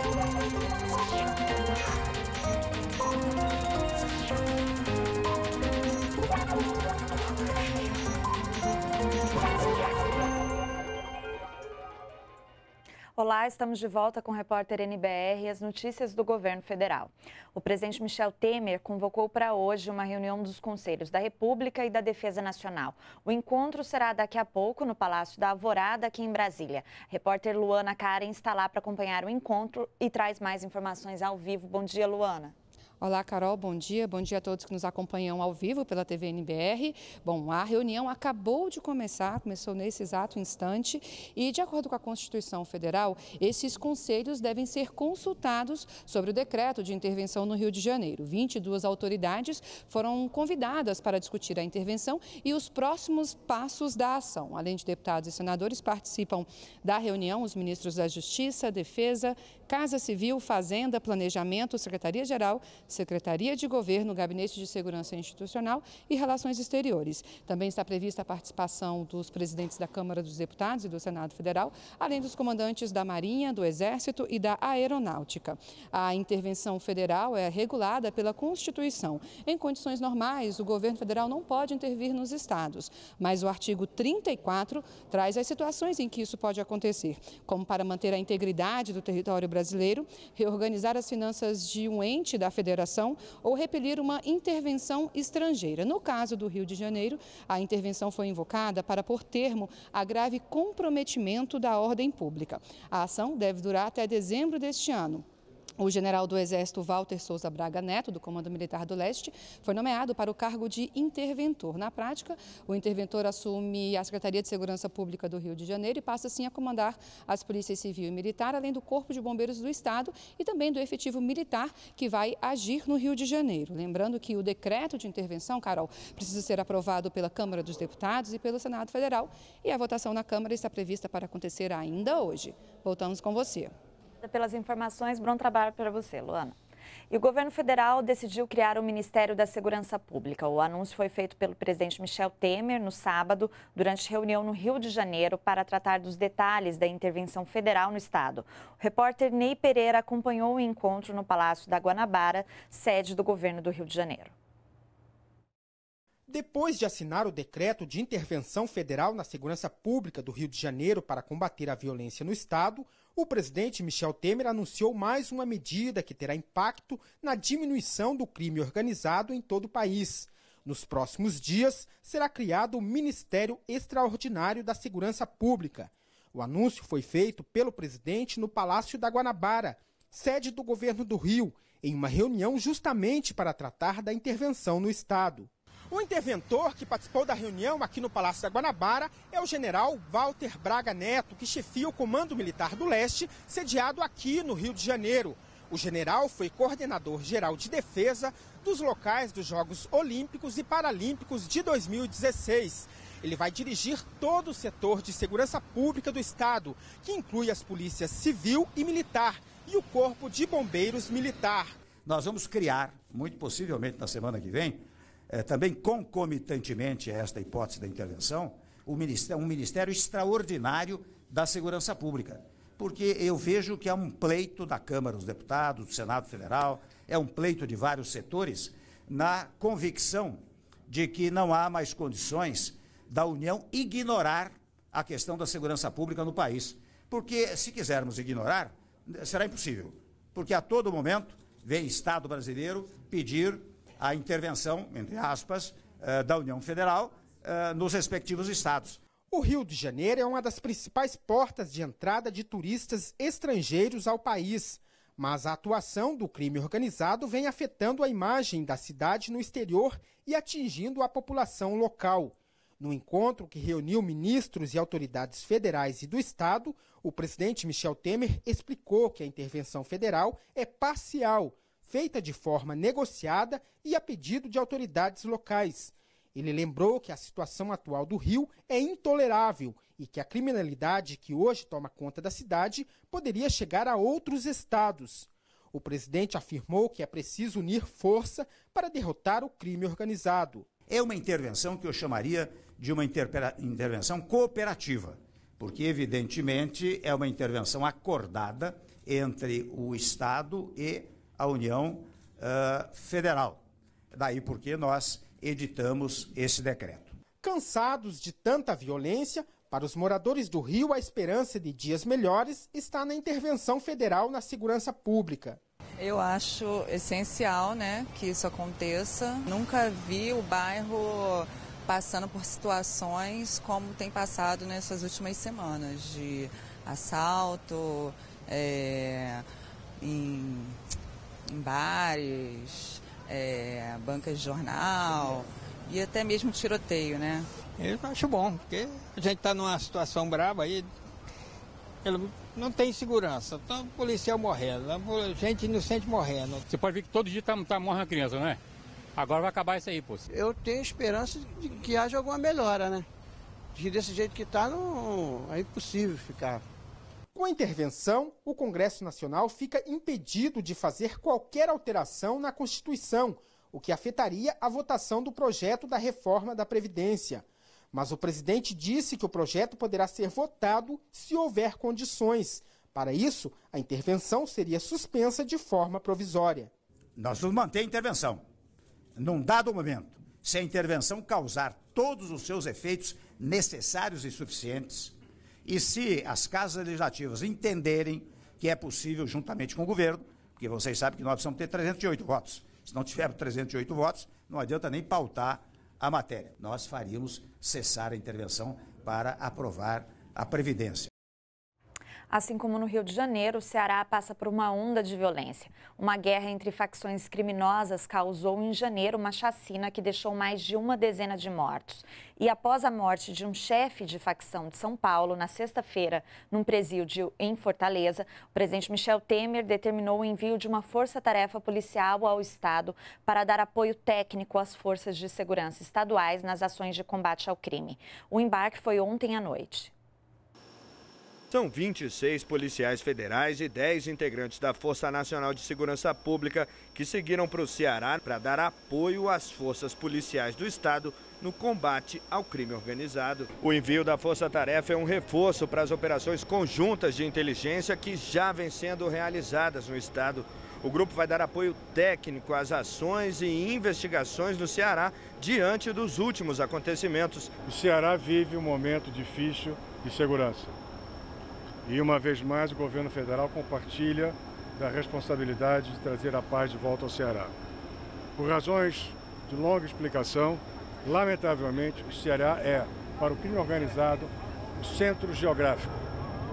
you Olá, estamos de volta com o repórter NBR e as notícias do governo federal. O presidente Michel Temer convocou para hoje uma reunião dos Conselhos da República e da Defesa Nacional. O encontro será daqui a pouco no Palácio da Alvorada, aqui em Brasília. Repórter Luana Karen está lá para acompanhar o encontro e traz mais informações ao vivo. Bom dia, Luana. Olá, Carol, bom dia. Bom dia a todos que nos acompanham ao vivo pela TV NBR. Bom, a reunião acabou de começar, começou nesse exato instante e, de acordo com a Constituição Federal, esses conselhos devem ser consultados sobre o decreto de intervenção no Rio de Janeiro. 22 autoridades foram convidadas para discutir a intervenção e os próximos passos da ação. Além de deputados e senadores, participam da reunião os ministros da Justiça, Defesa, Casa Civil, Fazenda, Planejamento, Secretaria-Geral, Secretaria de Governo, Gabinete de Segurança Institucional e Relações Exteriores. Também está prevista a participação dos presidentes da Câmara dos Deputados e do Senado Federal, além dos comandantes da Marinha, do Exército e da Aeronáutica. A intervenção federal é regulada pela Constituição. Em condições normais, o governo federal não pode intervir nos estados, mas o artigo 34 traz as situações em que isso pode acontecer, como para manter a integridade do território brasileiro, reorganizar as finanças de um ente da federação ou repelir uma intervenção estrangeira. No caso do Rio de Janeiro, a intervenção foi invocada para pôr termo a grave comprometimento da ordem pública. A ação deve durar até dezembro deste ano. O general do Exército Walter Souza Braga Neto, do Comando Militar do Leste, foi nomeado para o cargo de interventor. Na prática, o interventor assume a Secretaria de Segurança Pública do Rio de Janeiro e passa assim a comandar as polícias civil e militar, além do Corpo de Bombeiros do Estado e também do efetivo militar que vai agir no Rio de Janeiro. Lembrando que o decreto de intervenção, Carol, precisa ser aprovado pela Câmara dos Deputados e pelo Senado Federal e a votação na Câmara está prevista para acontecer ainda hoje. Voltamos com você pelas informações. Bom trabalho para você, Luana. E o governo federal decidiu criar o Ministério da Segurança Pública. O anúncio foi feito pelo presidente Michel Temer no sábado, durante reunião no Rio de Janeiro, para tratar dos detalhes da intervenção federal no estado. O repórter Ney Pereira acompanhou o encontro no Palácio da Guanabara, sede do governo do Rio de Janeiro. Depois de assinar o decreto de intervenção federal na segurança pública do Rio de Janeiro para combater a violência no estado, o presidente Michel Temer anunciou mais uma medida que terá impacto na diminuição do crime organizado em todo o país. Nos próximos dias, será criado o Ministério Extraordinário da Segurança Pública. O anúncio foi feito pelo presidente no Palácio da Guanabara, sede do governo do Rio, em uma reunião justamente para tratar da intervenção no Estado. O interventor que participou da reunião aqui no Palácio da Guanabara é o general Walter Braga Neto, que chefia o Comando Militar do Leste, sediado aqui no Rio de Janeiro. O general foi coordenador geral de defesa dos locais dos Jogos Olímpicos e Paralímpicos de 2016. Ele vai dirigir todo o setor de segurança pública do Estado, que inclui as polícias civil e militar e o Corpo de Bombeiros Militar. Nós vamos criar, muito possivelmente na semana que vem, é, também concomitantemente a esta hipótese da intervenção, um ministério, um ministério extraordinário da segurança pública. Porque eu vejo que há um pleito da Câmara dos Deputados, do Senado Federal, é um pleito de vários setores, na convicção de que não há mais condições da União ignorar a questão da segurança pública no país. Porque, se quisermos ignorar, será impossível. Porque a todo momento vem Estado brasileiro pedir a intervenção, entre aspas, eh, da União Federal eh, nos respectivos estados. O Rio de Janeiro é uma das principais portas de entrada de turistas estrangeiros ao país. Mas a atuação do crime organizado vem afetando a imagem da cidade no exterior e atingindo a população local. No encontro que reuniu ministros e autoridades federais e do Estado, o presidente Michel Temer explicou que a intervenção federal é parcial feita de forma negociada e a pedido de autoridades locais. Ele lembrou que a situação atual do Rio é intolerável e que a criminalidade que hoje toma conta da cidade poderia chegar a outros estados. O presidente afirmou que é preciso unir força para derrotar o crime organizado. É uma intervenção que eu chamaria de uma intervenção cooperativa, porque, evidentemente, é uma intervenção acordada entre o Estado e a União uh, Federal. Daí porque nós editamos esse decreto. Cansados de tanta violência, para os moradores do Rio, a esperança de dias melhores está na intervenção federal na segurança pública. Eu acho essencial né, que isso aconteça. Nunca vi o bairro passando por situações como tem passado nessas últimas semanas, de assalto é, em, em, bares, é, bancas de jornal e até mesmo tiroteio, né? Eu acho bom, porque a gente está numa situação brava aí, ele não tem segurança. Então, o policial morrendo, gente inocente morrendo. Você pode ver que todo dia está tá morrendo criança, não é? Agora vai acabar isso aí, pô. Eu tenho esperança de que haja alguma melhora, né? De desse jeito que está, não é impossível ficar. Com a intervenção, o Congresso Nacional fica impedido de fazer qualquer alteração na Constituição, o que afetaria a votação do projeto da reforma da Previdência. Mas o presidente disse que o projeto poderá ser votado se houver condições. Para isso, a intervenção seria suspensa de forma provisória. Nós vamos manter a intervenção. Num dado momento, se a intervenção causar todos os seus efeitos necessários e suficientes, e se as casas legislativas entenderem que é possível, juntamente com o governo, porque vocês sabem que nós precisamos ter 308 votos. Se não tivermos 308 votos, não adianta nem pautar a matéria. Nós faríamos cessar a intervenção para aprovar a Previdência. Assim como no Rio de Janeiro, o Ceará passa por uma onda de violência. Uma guerra entre facções criminosas causou em janeiro uma chacina que deixou mais de uma dezena de mortos. E após a morte de um chefe de facção de São Paulo na sexta-feira, num presídio em Fortaleza, o presidente Michel Temer determinou o envio de uma força-tarefa policial ao Estado para dar apoio técnico às forças de segurança estaduais nas ações de combate ao crime. O embarque foi ontem à noite. São 26 policiais federais e 10 integrantes da Força Nacional de Segurança Pública que seguiram para o Ceará para dar apoio às forças policiais do Estado no combate ao crime organizado. O envio da Força Tarefa é um reforço para as operações conjuntas de inteligência que já vêm sendo realizadas no Estado. O grupo vai dar apoio técnico às ações e investigações no Ceará diante dos últimos acontecimentos. O Ceará vive um momento difícil de segurança e uma vez mais o governo federal compartilha da responsabilidade de trazer a paz de volta ao Ceará. Por razões de longa explicação, lamentavelmente o Ceará é, para o crime organizado, o centro geográfico.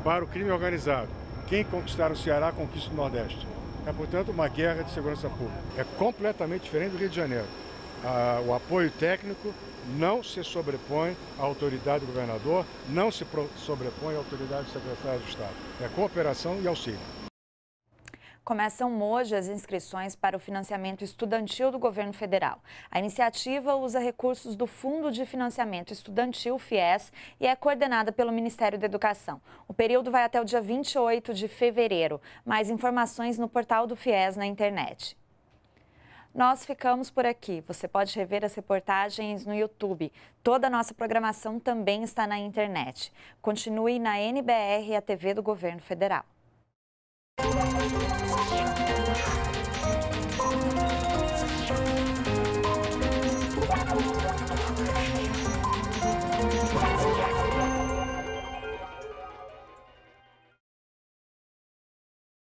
Para o crime organizado, quem conquistar o Ceará conquista o Nordeste. É, portanto, uma guerra de segurança pública. É completamente diferente do Rio de Janeiro. Ah, o apoio técnico não se sobrepõe à autoridade do governador, não se sobrepõe à autoridade do secretário de Estado. É cooperação e auxílio. Começam hoje as inscrições para o financiamento estudantil do governo federal. A iniciativa usa recursos do Fundo de Financiamento Estudantil, FIES, e é coordenada pelo Ministério da Educação. O período vai até o dia 28 de fevereiro. Mais informações no portal do FIES na internet. Nós ficamos por aqui. Você pode rever as reportagens no YouTube. Toda a nossa programação também está na internet. Continue na NBR, a TV do Governo Federal.